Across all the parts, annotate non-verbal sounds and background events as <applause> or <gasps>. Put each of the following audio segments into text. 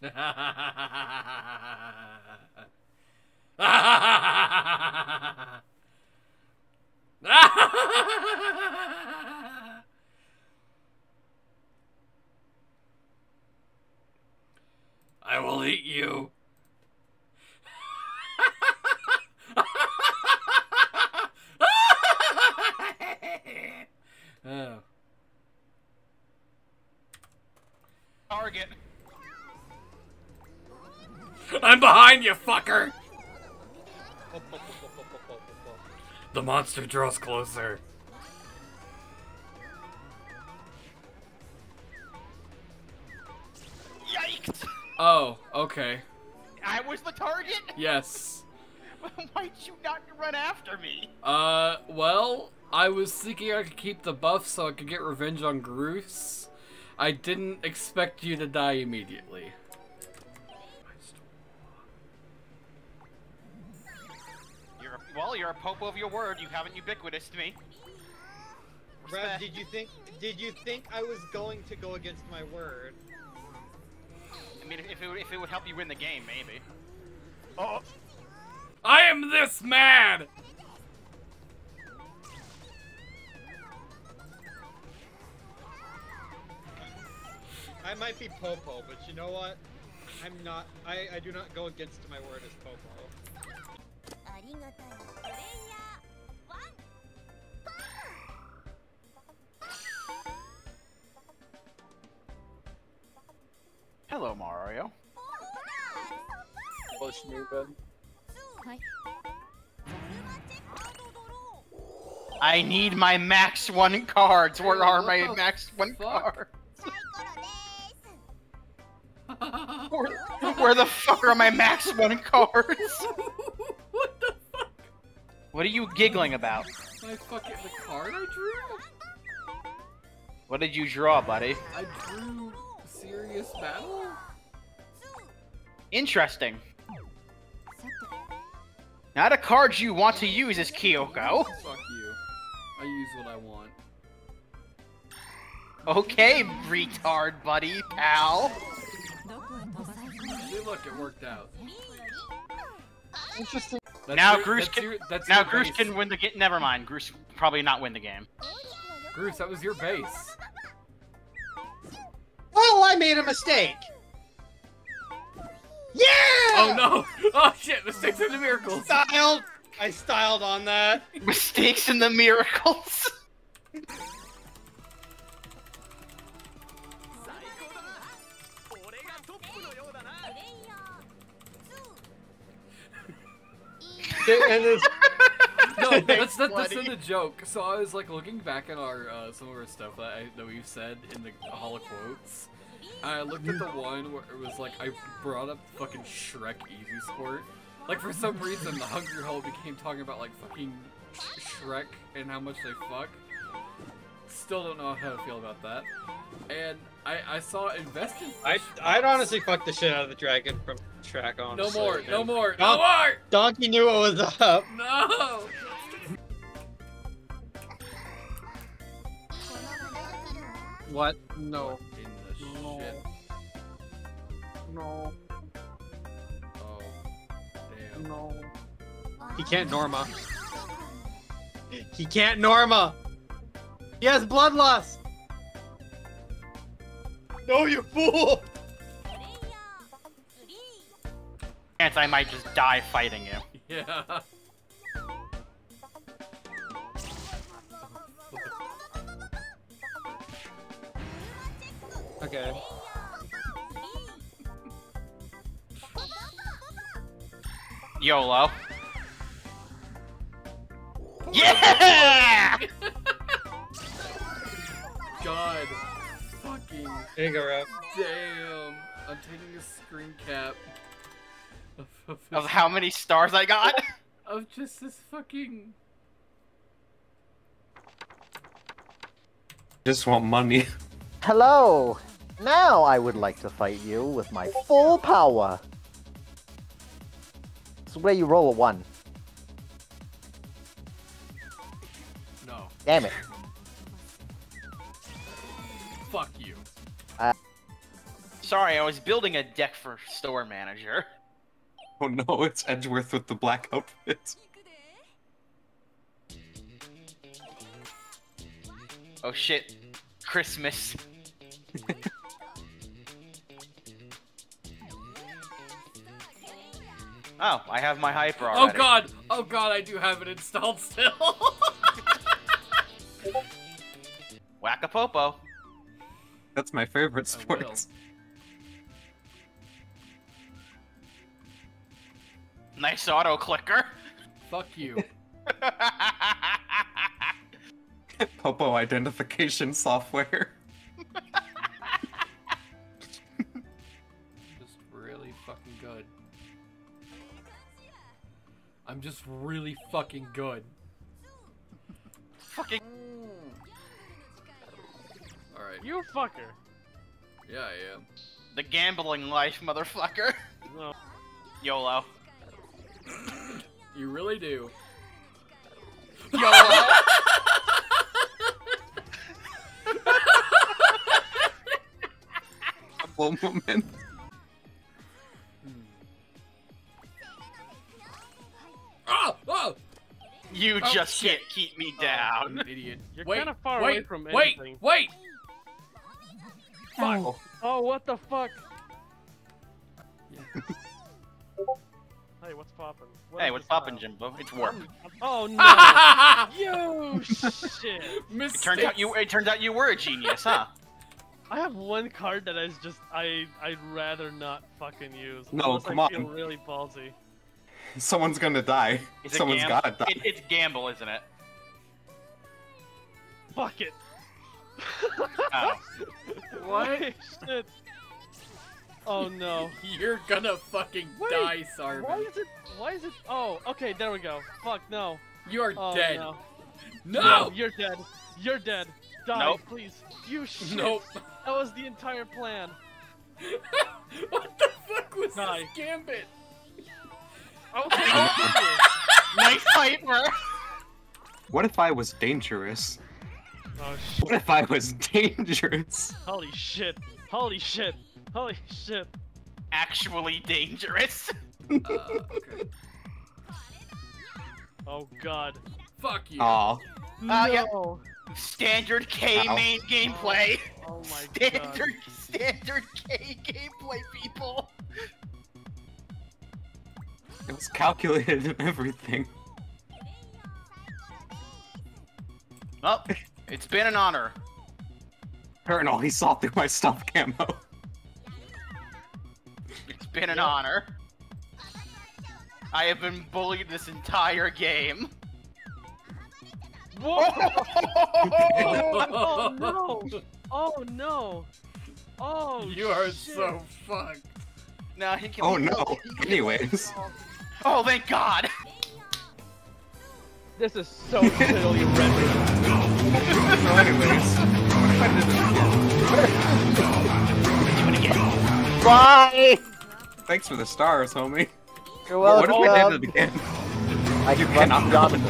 I <laughs> will eat you. oh. Target. I'm you, fucker! The monster draws closer. Yikes! Oh, okay. I was the target? Yes. <laughs> Why'd you not run after me? Uh, well, I was thinking I could keep the buff so I could get revenge on Groose. I didn't expect you to die immediately. Well, you're a pope of your word. You haven't ubiquitous to me. Rev, did you think did you think I was going to go against my word? I mean, if it, would- if it would help you win the game, maybe. Oh, I am this mad! I might be Popo, but you know what? I'm not. I, I do not go against my word as Popo. Hello, Mario. Bush. I need my max one cards. Where are my max one cards? <laughs> where, where the fuck are my max one cards? <laughs> What are you giggling about? My fucking the card I drew. What did you draw, buddy? I drew serious battle. Interesting. Not a card you want to use is Kyoko. Fuck you. I use what I want. Okay, retard buddy, pal. See, look, it worked out. Interesting. That's Now your- Groose that's can- your- Now Groose can win the game. Never mind. Groose probably not win the game. Groose, that was your base. Well, I made a mistake. Yeah! Oh no! <laughs> Oh shit! Mistakes and the miracles. Styled. I styled on that. <laughs> Mistakes and the miracles. <laughs> and it's, <laughs> No, that's that, that's in the joke. So I was like looking back at our uh, some of our stuff that I, that we've said in the Hall of Quotes. I looked at the one where it was like I brought up fucking Shrek Easy Sport. Like for some reason, the Hungry Hole became talking about like fucking Sh- Shrek and how much they fuck. Still don't know how to feel about that. And I I saw invest in. I I'd honestly fuck the shit out of the dragon from track on. No more, no and more, no Don- more! Donkey knew what was up. No! what? No. In the No. shit. No. Oh, damn. No. He can't Norma. He can't Norma. Yes, bloodlust! No, you fool! Chance I might just die fighting you. Yeah. okay. YOLO. Yeah! God. Fucking There you go, Rev. damn. I'm taking a screen cap of, of, Of how many stars I got? <laughs> of just this fucking. Just want money. Hello! Now I would like to fight you with my full power. So where you roll a one. No. Damn it. Sorry, I was building a deck for store manager. <laughs> Oh no, it's Edgeworth with the black outfit. Oh shit, Christmas. <laughs> oh, I have my hyper oh, already. Oh god, oh god, I do have it installed still. <laughs> Whack a popo. That's my favorite sport. Nice auto clicker. Fuck you. <laughs> Popo identification software. <laughs> Just really fucking good. I'm just really fucking good. Fucking. Alright. You fucker. Yeah, I am. The gambling life, motherfucker. No. YOLO. You really do. YOLO. Full moment. Oh! Oh! you Oh, just shit. can't keep me Oh, down. you idiot. You're wait, kinda far wait, away from wait, anything. Wait! Fuck. Oh, what the fuck? <laughs> hey, what's poppin'? What hey, what's this poppin', now? Jimbo? It's warp. Oh, oh <laughs> no! you <laughs> shit! It turns out you. It turns out you were a genius, huh? <laughs> I have one card that is just I I'd rather not fucking use. No, unless come I feel on. really ballsy. Someone's gonna die. Is it Someone's gam- gotta die. It, it's gamble, isn't it? Fuck it. Oh. What? Shit. Oh <laughs> no. You're gonna fucking Wait, die, Sarvin. Why is it? Why is it? Oh, okay. There we go. Fuck no. You are Oh dead. no. No! You're dead. You're dead. Die, Nope. please. You shit. Nope. That was the entire plan. <laughs> what the fuck was Die. this gambit? Okay. <laughs> nice hyper. What if I was dangerous? oh What if I was dangerous? Holy shit. Holy shit. Holy shit. Actually dangerous. Uh, <laughs> okay. Oh god. Fuck you. Aw. Uh, yeah. no. Standard K Ow. main gameplay. Oh my <laughs> Standard, standard K gameplay, people. It was calculated and everything. Well, it's been an honor. Colonel, he saw through my stuff camo. <laughs> It's been an honor. I have been bullied this entire game. Whoa! <laughs> oh no! Oh no! Oh You are shit. so fucked. Now he can. Oh no. Anyways. Oh, thank God. This is so totally rendered. So anyways. What if I did it again? Bye! Thanks for the stars, homie. You're What welcome. if I did it again? I You cannot run run.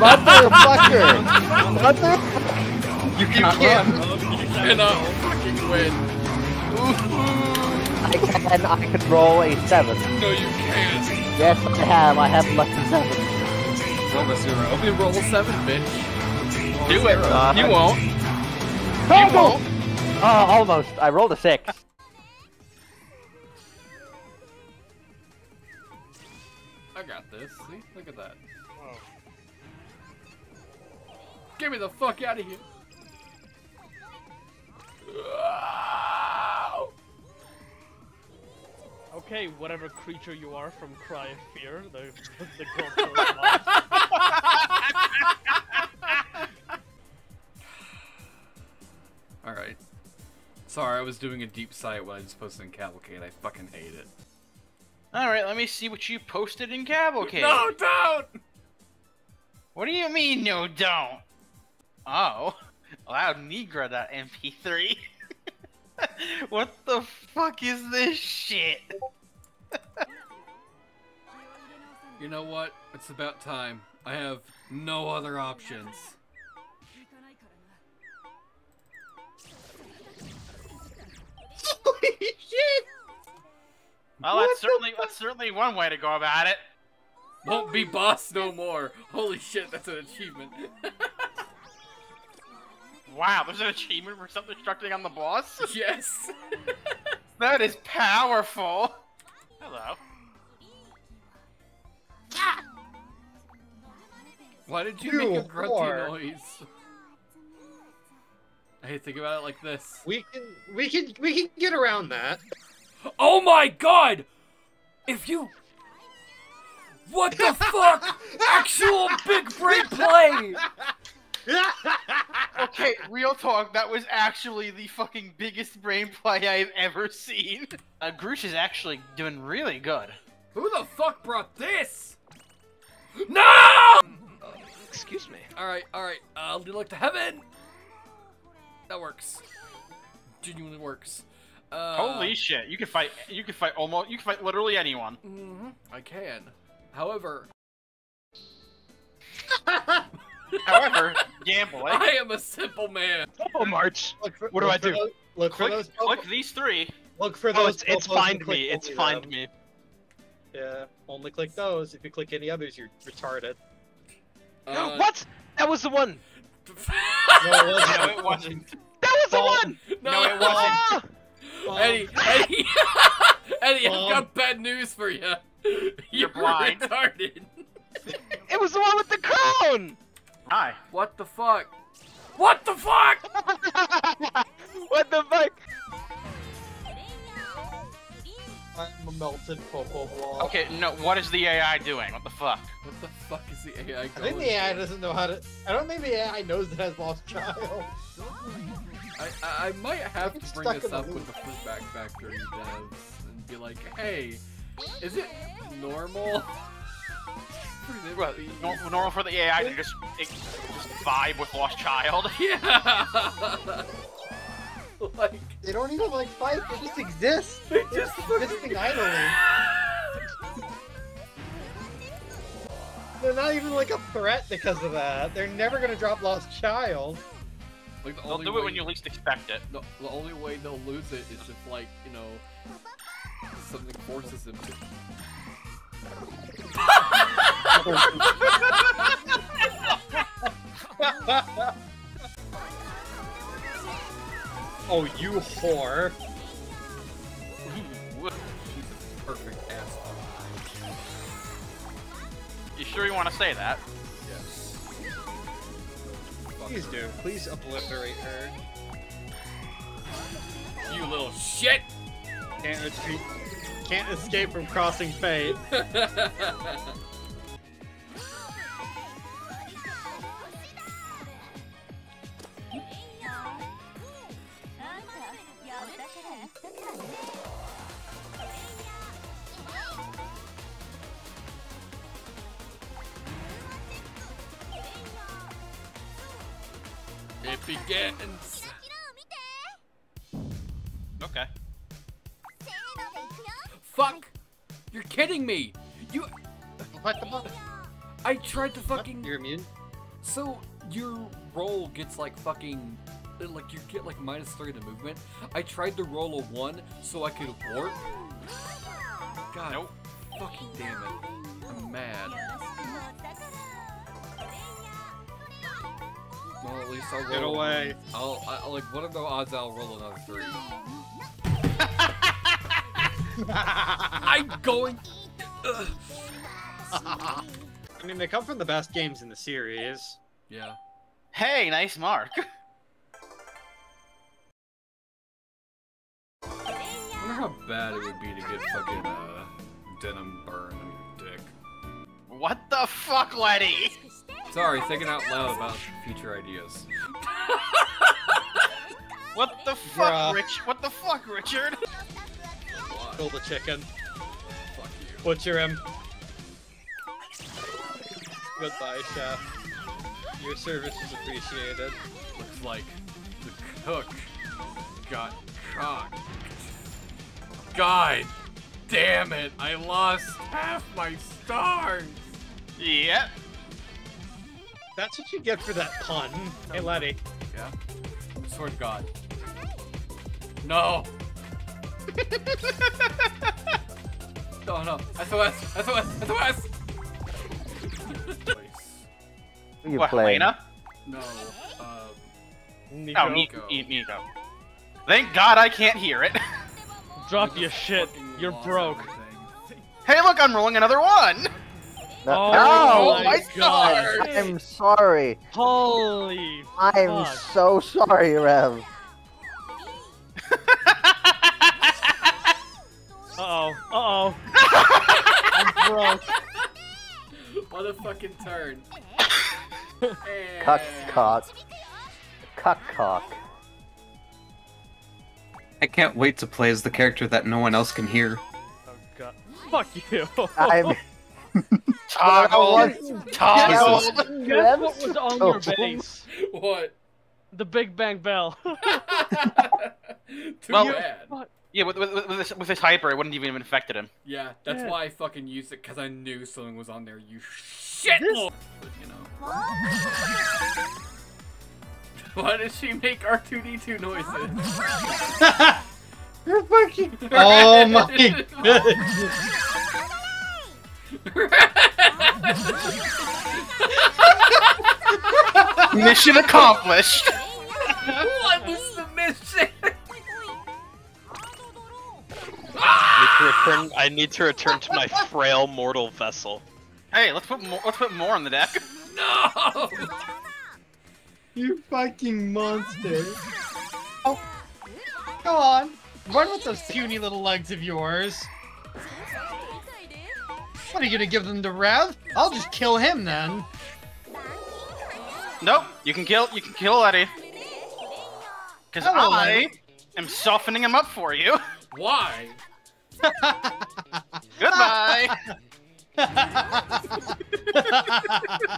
Motherfucker! Mother... You cannot run. Cannot fucking win. I can, I can roll a 7. No, you can't. Yes, I have. I have less than 7. Roll a zero. Only roll seven, bitch. Do it. Uh, you won't. You won't! Oh, almost. I rolled a 6. Got this. See? Look at that. Get me the fuck out of here. Okay, whatever creature you are from Cry of Fear, the <laughs> the girl killer Alright. Sorry, I was doing a deep sight when I was posting Cavalcade. I fucking hate it. All right, let me see what you posted in Cavalcade. No, don't! What do you mean, no, don't? Oh, loud Negra that MP3. <laughs> what the fuck is this shit? You know what? It's about time. I have no other options. 行か well, what that's certainly that's certainly one way to go about it. Won't be boss no more. Holy shit, that's an achievement. <laughs> wow, there's an achievement for self-destructing on the boss? <laughs> Yes. <laughs> that is powerful. Hello. Why did you, you make a grunty noise? I hate to think about it like this. We can we can we can get around that. Oh my god! If you. What the fuck? Actual big brain play! Okay, real talk, that was actually the fucking biggest brain play I've ever seen. Uh, Groosh is actually doing really good. Who the fuck brought this? No! Excuse me. Alright, alright. I'll do like to heaven! That works. Genuinely works. Uh, Holy shit, you can fight, you can fight almost, you can fight literally anyone. mhm, I can. However, <laughs> However, gamble, eh? I am a simple man. Oh, March. Look for, What do I do? those- look for Click, those. click these three. Look for Oh, those. it's, it's find me. It's find them. me. Yeah, only click those. If you click any others, you're retarded. Uh, <gasps> what? That was the one. <laughs> No, it wasn't. No, it wasn't. That was the Ball. one. No, it <laughs> wasn't. Um, Eddie, Eddie, <laughs> Eddie, I've Um, got bad news for <laughs> you. You're, blind. retarded. It was the one with the crown. Hi. What the fuck? What the fuck? <laughs> what the fuck? I'm a melted Popo block. Okay, no, what is the AI doing? What the fuck? What the fuck is the AI going I think the AI for? doesn't know how to. I don't think the AI knows it has lost child. I, I, I might have to bring this up with the Fruitbat Factory devs and be like, hey, is it normal? <laughs> for them What, to- nor- normal for the AI to <laughs> just, it, just vibe with Lost Child? <laughs> Yeah. like They don't even like fight. They just exist. they just Existing idly. They're not even like a threat because of that. They're never gonna drop lost child. Like the They'll only do way, it when you least expect it. The, the only way they'll lose it is if like you know something forces them to. <laughs> oh, you whore. She's a perfect ass. You sure you want to say that? Please do. Please obliterate her. You little shit. Can't. Can't escape from crossing fate. <laughs> begins. Okay. Fuck! You're kidding me! You. What the fuck? I tried to fucking. You're immune. So your roll gets like fucking. Like you get like minus three to movement. I tried to roll a one so I could warp. God, Nope. fucking damn it! I'm mad. Well, at least I'll roll. Get away. I'll, I'll like. What are the odds I'll roll another three? <laughs> I'm going. Ugh. I mean, they come from the best games in the series. Yeah. Hey, nice mark. <laughs> I wonder how bad it would be to get fucking uh, denim burn on your dick. What the fuck, Letty? Sorry, thinking out loud about future ideas. <laughs> What the fuck, Bruh. Rich? What the fuck, Richard? Kill the chicken. Fuck you. Butcher him. Goodbye, chef. Your service is appreciated. Looks like the cook got cocked. God damn it! I lost half my stars. Yep. That's what you get for that pun. Hey, Letty. Yeah. Swear to God. No. <laughs> No, no. SOS! SOS! SOS! Who you What, playing? Helena? no. Um. Nico, Oh, Nico. Nico. Thank God I can't hear it. drop your shit. You're broke. Hey, look, I'm rolling another one. No, Oh, no, oh my god. I'm sorry. Holy I'm fuck. so sorry, Rev. <laughs> Uh-oh. Uh-oh. <laughs> I'm broke. What a fucking turn. <laughs> Cuck And- cock. Cuck cock. I can't wait to play as the character that no one else can hear. Oh god. Fuck you. I'm. Toggled. Toggled. Guess what was on your Oh. base? What? The Big Bang Bell. <laughs> <laughs> Too Well- bad. Yeah, with, with, with, this, with this hyper, it wouldn't even have affected him. Yeah, that's Yeah. why I fucking used it, because I knew something was on there, you shit This- lord! But, you know. <laughs> Why did she make R2D2 noises? You're fucking. Oh my goodness. <laughs> Mission accomplished. what was the mission? I need to return. I need to return to my frail mortal vessel. Hey, let's put more. Let's put more on the deck. No! You fucking monster. Oh. Go on. Run with those puny little legs of yours. What are you gonna give them to Rev? I'll just kill him then. Nope. You can kill. You can kill Eddie. Because Hello, I Eddie. am softening him up for you. Why? <laughs> Goodbye. <laughs>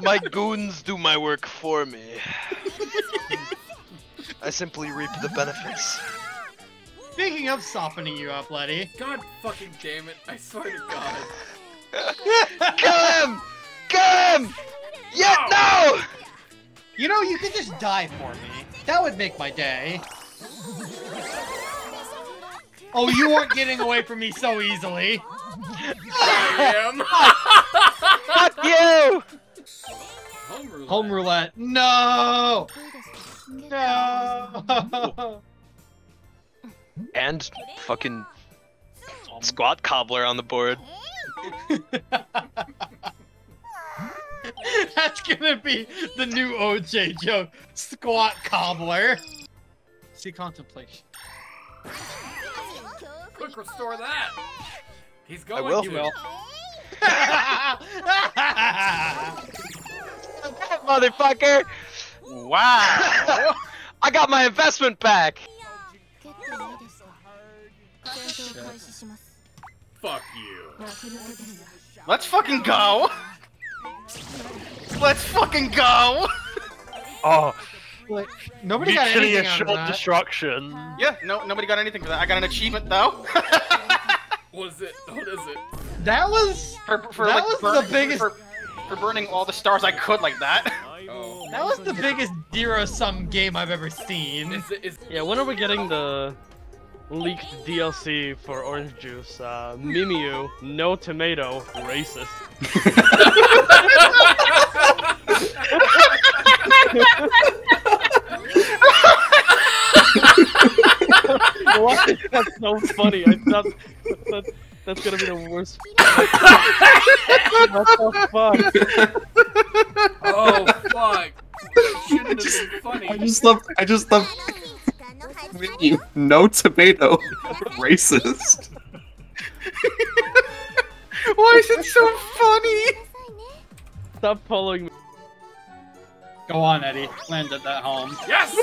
My goons do my work for me. I simply reap the benefits. Speaking of softening you up, Letty. God fucking damn it, I swear to God. Kill him! Kill him! Yeah, no! You know, you could just die for me. That would make my day. Oh, you weren't getting away from me so easily. I am! Fuck you! Home roulette. Home roulette. No! No! And fucking squat cobbler on the board. <laughs> That's gonna be the new OJ joke. Squat cobbler. See contemplation. Quick, restore that! He's going will. to. <laughs> You will. That's Motherfucker! wow. <laughs> I got my investment back! Fuck you. Let's fucking go. Let's fucking go. Oh, Like, Nobody got mutually anything out of assured that. destruction. Yeah. No. Nobody got anything for that. I got an achievement though. <laughs> What is it? What is it? That was for, for That like was the burning, biggest- For, for burning all the stars I could like that. Oh. that was the biggest zero sum game I've ever seen. Is it, is, Yeah, when are we getting the leaked DLC for Orange Juice? Uh, Mimyuu, no tomato, racist. Why? That's so funny. I thought that's, that's gonna be the worst. what the fuck? oh, fuck. It shouldn't have been funny. I just love. I just love you. No tomato. <laughs> Racist. <laughs> Why is it so funny? Stop following me. Go on, Eddie. Land at that home. Yes!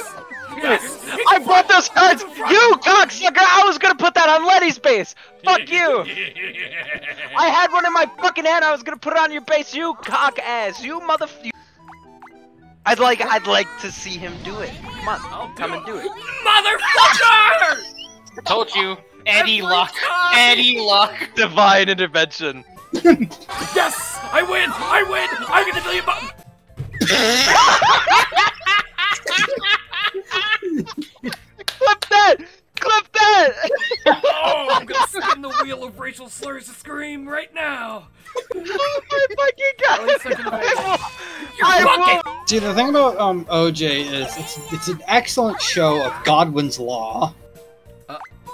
Yes! I bought those cards! You cocksucker! I was gonna put that on Letty's base! Fuck you! <laughs> I had one in my fucking hand, I was gonna put it on your base, you cock ass! You mother you... I'd like I'd like to see him do it. Come on, I'll come and do it. Motherfucker! <laughs> Told you, Eddie Every Luck. time! Eddie Luck. Divine intervention. <laughs> Yes! I win! I win! I get a million bucks! <laughs> Clip that! Clip that! Oh, I'm gonna spin the wheel of racial slurs to scream right now. Oh my fucking god! At least I can imagine. You're I fucking. See, the thing about um OJ is it's it's an excellent show of Godwin's Law.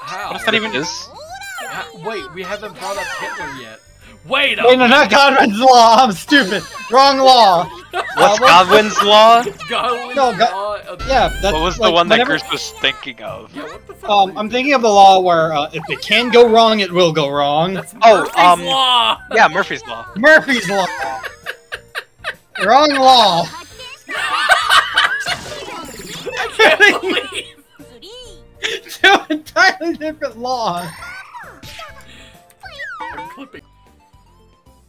How? What's that even? Is Ha- Wait, we haven't brought up Hitler yet. Wait a Wait, no, not Godwin's Law. I'm stupid. Wrong law. what's Uh, Godwin's law? Godwin's No, God- law of- Yeah, that's What was the like, one that Chris was thinking of? Yeah, what the fuck? Um, I'm thinking of the law where uh, if it can go wrong, it will go wrong. That's Oh, um, law. Yeah, Murphy's law. Murphy's law. <laughs> wrong law. I can't believe. Two entirely different laws. I'm clipping.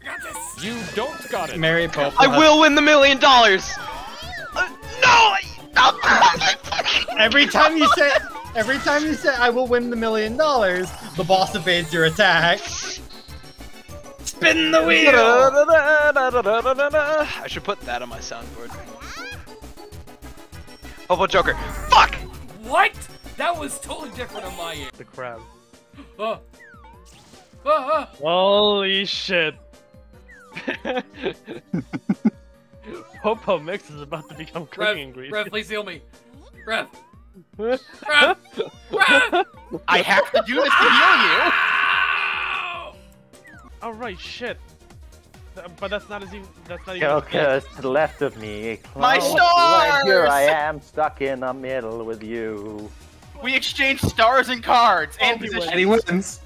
I. You don't got it. Mary Pope. I will win the million dollars. Uh, no! Every time you say, every time you say, "I will win the million dollars," the boss evades your attack. Spin the wheel. I should put that on my soundboard. Hobo Joker. Fuck! What? That was totally different on my end. The crab. Oh. Ah, ah. Holy shit. <laughs> Popo Mix is about to become cooking Rev, ingredient. Rev, please heal me. Rev. <laughs> Rev. Rev. I have to do this to heal you. Ow! Oh shit. Th- But that's not as even. That's not even. Joker's to the left of me. My Close, right Here! I am, stuck in the middle with you. We exchanged stars and cards and Obi-Wan. positions. And he wins.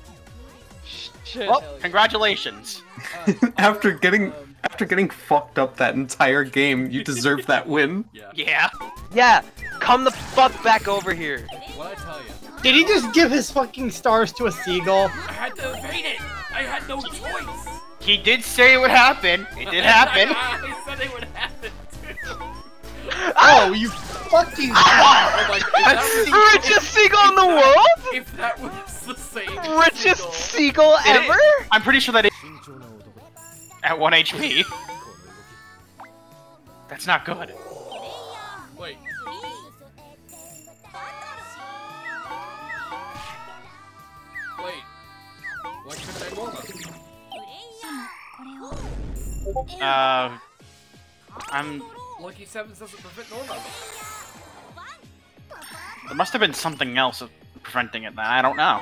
Shit. Well, congratulations. <laughs> after getting Um, after getting fucked up that entire game, you deserve that win. <laughs> Yeah. Yeah. Yeah, come the fuck back over here. What I tell you? Did he just give his fucking stars to a seagull? I had to evade it. I had no choice. He did say it would happen. It did happen. <laughs> I said it would happen. Oh, you fucking! Ah! oh my god. That, was, Richest seagull in the world? if that was the same. <laughs> Richest seagull- seagull It is- ever? I'm pretty sure that. that is at 1 HP. <laughs> That's not good. Wait. Wait. Uh, I'm. Lucky Sevens doesn't prevent Norma. There must have been something else preventing it. I don't know.